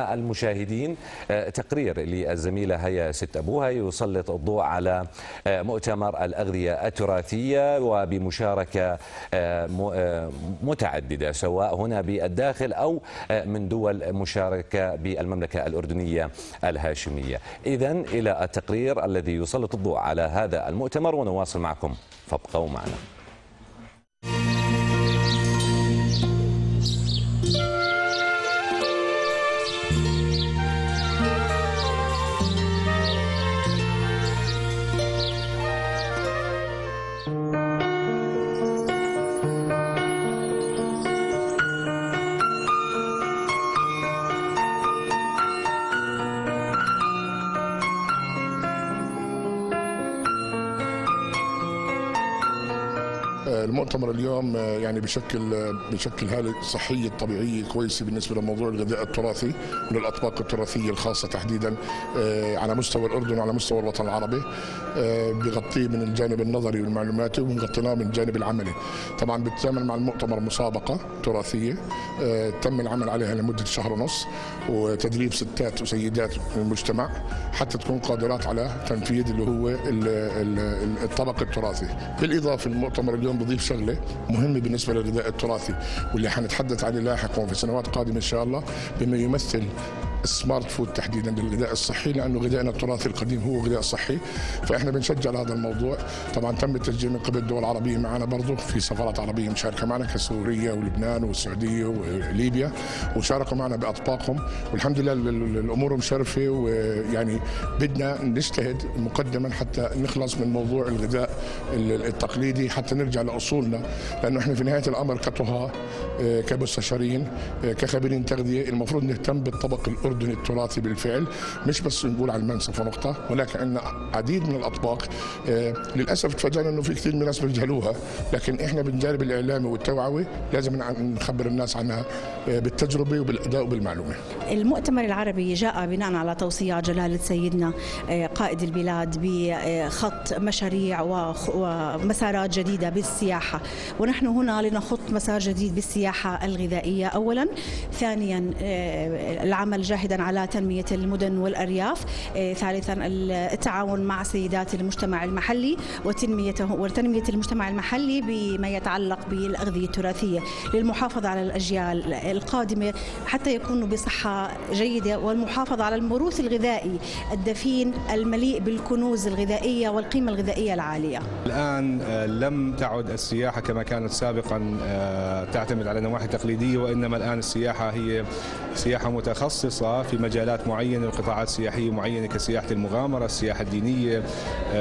المشاهدين تقرير للزميلة هيا ست أبوها يسلط الضوء على مؤتمر الأغذية التراثية وبمشاركة متعددة سواء هنا بالداخل أو من دول مشاركة بالمملكة الأردنية الهاشمية. إذا إلى التقرير الذي يسلط الضوء على هذا المؤتمر ونواصل معكم فابقوا معنا. المؤتمر اليوم يعني بشكل بشكل هاله صحيه طبيعيه كويسه بالنسبة لموضوع الغذاء التراثي وللاطباق التراثية الخاصة تحديدا على مستوى الأردن وعلى مستوى الوطن العربي بغطيه من الجانب النظري والمعلوماتي وبنغطيناه من الجانب العملي. طبعا بتعمل مع المؤتمر مسابقة تراثية تم العمل عليها لمدة شهر ونص وتدريب ستات وسيدات من المجتمع حتى تكون قادرات على تنفيذ اللي هو الطبق التراثي. بالإضافة المؤتمر اليوم بضيف شغلة مهمة بالنسبة للغذاء التراثي واللي حنتحدث عليه لاحقا في سنوات قادمة إن شاء الله بما يمثل ال smart food تحديدا للغذاء الصحي لأنه غذائنا التراثي القديم هو غذاء صحي فإحنا بنشجع هذا الموضوع. طبعا تم التسجيل من قبل الدول العربية معنا برضه في سفارات عربية مشاركة معنا كسوريا ولبنان والسعودية وليبيا وشاركوا معنا بأطباقهم. والحمد لله الأمور مشرفة ويعني بدنا نجتهد مقدما حتى نخلص من موضوع الغذاء التقليدي حتى نرجع لأصولنا لأنه إحنا في نهاية الأمر كطهاه كمستشارين كخبيرين تغذية. المفروض نهتم بالطبق الأردني التراثي بالفعل. مش بس نقول على المنسف ونقطة ولكن عندنا عديد من الأطباق. للأسف تفاجئنا إنه في كثير من الناس بيجهلوها لكن إحنا بالجانب الإعلامي والتوعوي لازم نخبر الناس عنها بالتجربة وبالأداء وبالمعلومة. المؤتمر العربي جاء بناء على توصيات جلالة سيدنا قائد البلاد بخط مشاريع ومسارات جديدة بالسياحة. ونحن هنا لنخط مسار جديد بالسياحة. الغذائية اولا ثانيا العمل جاهدا على تنمية المدن والأرياف ثالثا التعاون مع سيدات المجتمع المحلي وتنميته وتنمية المجتمع المحلي بما يتعلق بالأغذية التراثية للمحافظة على الأجيال القادمة حتى يكونوا بصحة جيدة والمحافظة على الموروث الغذائي الدفين المليء بالكنوز الغذائية والقيمة الغذائية العالية. الآن لم تعد السياحة كما كانت سابقا تعتمد على نواحي تقليدية وإنما الآن السياحة هي سياحة متخصصة في مجالات معينة وقطاعات سياحية معينة كسياحة المغامرة، السياحة الدينية،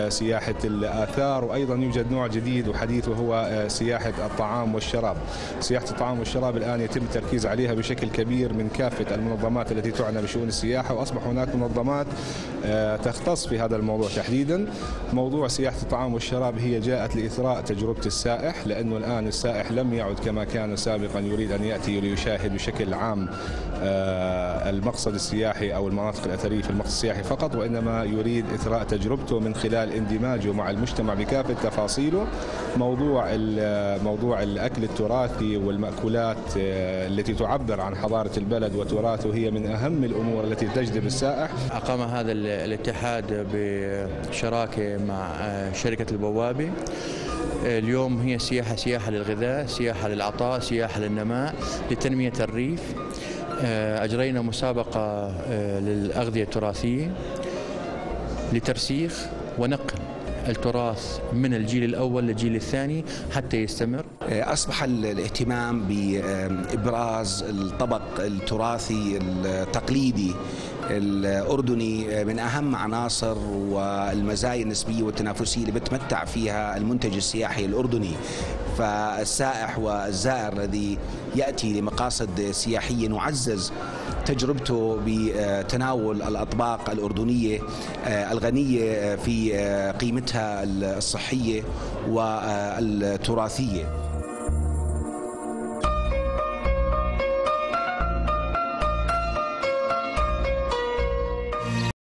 سياحة الآثار وأيضا يوجد نوع جديد وحديث وهو سياحة الطعام والشراب. سياحة الطعام والشراب الآن يتم التركيز عليها بشكل كبير من كافة المنظمات التي تعنى بشؤون السياحة وأصبح هناك منظمات تختص في هذا الموضوع تحديدا. موضوع سياحة الطعام والشراب هي جاءت لإثراء تجربة السائح لأنه الآن السائح لم يعد كما كان سابقا يريد أن يأتي ليشاهد بشكل عام المقصد السياحي أو المناطق الأثرية في المقصد السياحي فقط وإنما يريد إثراء تجربته من خلال اندماجه مع المجتمع بكافة تفاصيله. موضوع موضوع الأكل التراثي والمأكولات التي تعبر عن حضارة البلد وتراثه هي من أهم الأمور التي تجذب السائح. أقام هذا الاتحاد بشراكة مع شركة البوابة. اليوم هي سياحة سياحة للغذاء سياحة للعطاء سياحة للنماء لتنمية الريف. أجرينا مسابقة للأغذية التراثية لترسيخ ونقل التراث من الجيل الأول للجيل الثاني حتى يستمر. أصبح الاهتمام بإبراز الطبق التراثي التقليدي الأردني من أهم عناصر والمزايا النسبية والتنافسية اللي بتمتع فيها المنتج السياحي الأردني. فالسائح والزائر الذي يأتي لمقاصد سياحية نعزز تجربته بتناول الأطباق الأردنية الغنية في قيمتها الصحية والتراثية.